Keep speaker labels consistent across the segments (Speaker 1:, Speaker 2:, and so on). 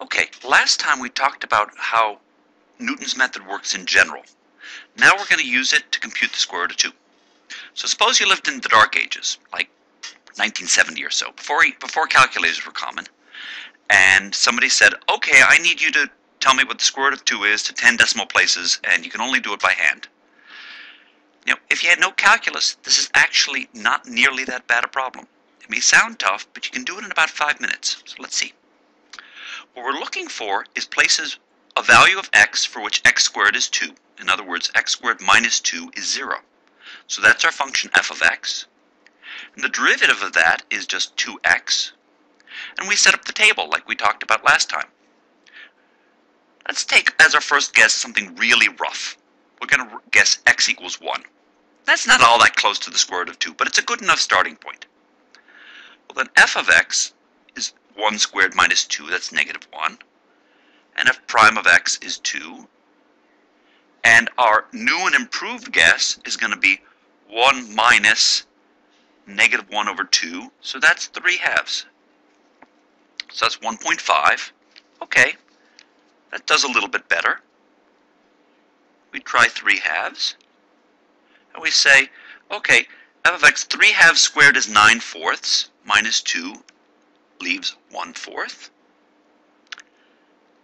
Speaker 1: Okay, last time we talked about how Newton's method works in general. Now we're going to use it to compute the square root of 2. So suppose you lived in the dark ages, like 1970 or so, before, before calculators were common, and somebody said, okay, I need you to tell me what the square root of 2 is to 10 decimal places, and you can only do it by hand. Now, if you had no calculus, this is actually not nearly that bad a problem. It may sound tough, but you can do it in about five minutes. So let's see. What we're looking for is places a value of x for which x squared is 2. In other words, x squared minus 2 is 0. So that's our function f of x. And the derivative of that is just 2x. And we set up the table like we talked about last time. Let's take as our first guess something really rough. We're going to guess x equals 1. That's not all that close to the square root of 2, but it's a good enough starting point. Well, then f of x 1 squared minus 2, that's negative 1. And f prime of x is 2. And our new and improved guess is going to be 1 minus negative 1 over 2. So that's 3 halves. So that's 1.5. Okay, that does a little bit better. We try 3 halves. And we say, okay, f of x 3 halves squared is 9 fourths minus 2 leaves 1 fourth.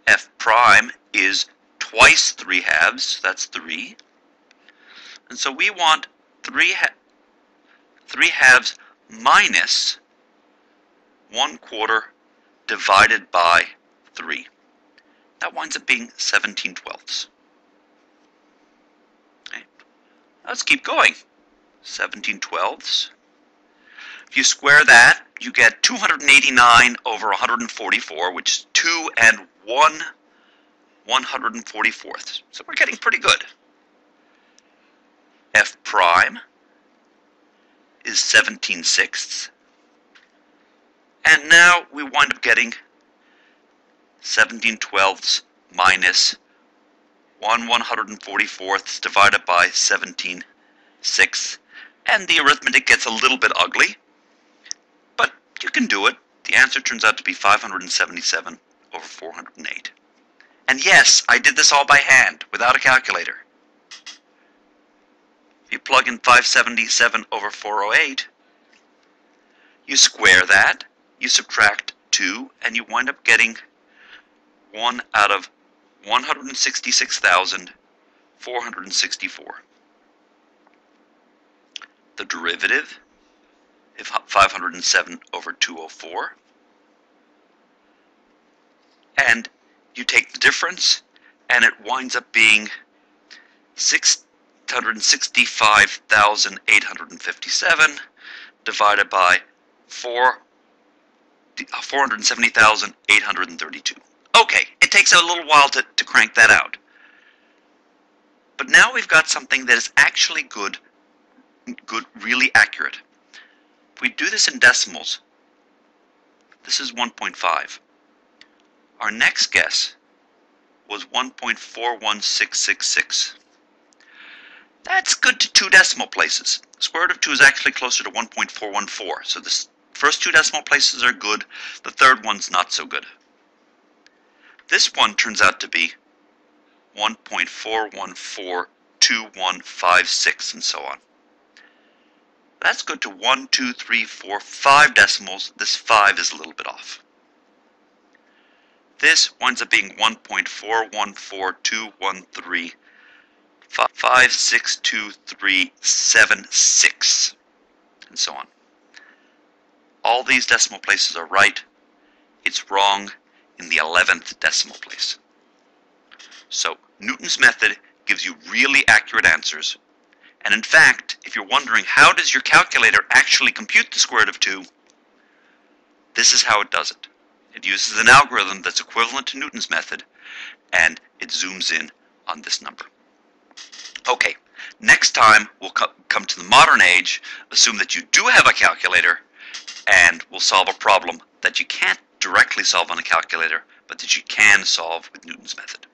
Speaker 1: F prime is twice 3 halves, that's 3. And so we want 3, ha 3 halves minus 1 quarter divided by 3. That winds up being 17 twelfths. Okay. Let's keep going. 17 twelfths. If you square that, you get 289 over 144, which is 2 and 1 144th. So we're getting pretty good. F prime is 17 sixths. And now we wind up getting 17 twelfths minus 1 144ths divided by 17 sixths. And the arithmetic gets a little bit ugly. You can do it. The answer turns out to be 577 over 408. And yes, I did this all by hand, without a calculator. You plug in 577 over 408, you square that, you subtract 2, and you wind up getting 1 out of 166,464. The derivative 507 over 204. And you take the difference, and it winds up being 665,857 divided by 4 uh, 470,832. Okay, it takes a little while to, to crank that out. But now we've got something that is actually good, good, really accurate we do this in decimals, this is 1.5. Our next guess was 1.41666. That's good to two decimal places. Square root of 2 is actually closer to 1.414, so the first two decimal places are good, the third one's not so good. This one turns out to be 1.4142156 and so on. That's good to one, two, three, four, five decimals. This 5 is a little bit off. This winds up being 1.414213, 5623676, and so on. All these decimal places are right. It's wrong in the 11th decimal place. So Newton's method gives you really accurate answers and in fact, if you're wondering how does your calculator actually compute the square root of 2, this is how it does it. It uses an algorithm that's equivalent to Newton's method, and it zooms in on this number. Okay, next time we'll co come to the modern age, assume that you do have a calculator, and we'll solve a problem that you can't directly solve on a calculator, but that you can solve with Newton's method.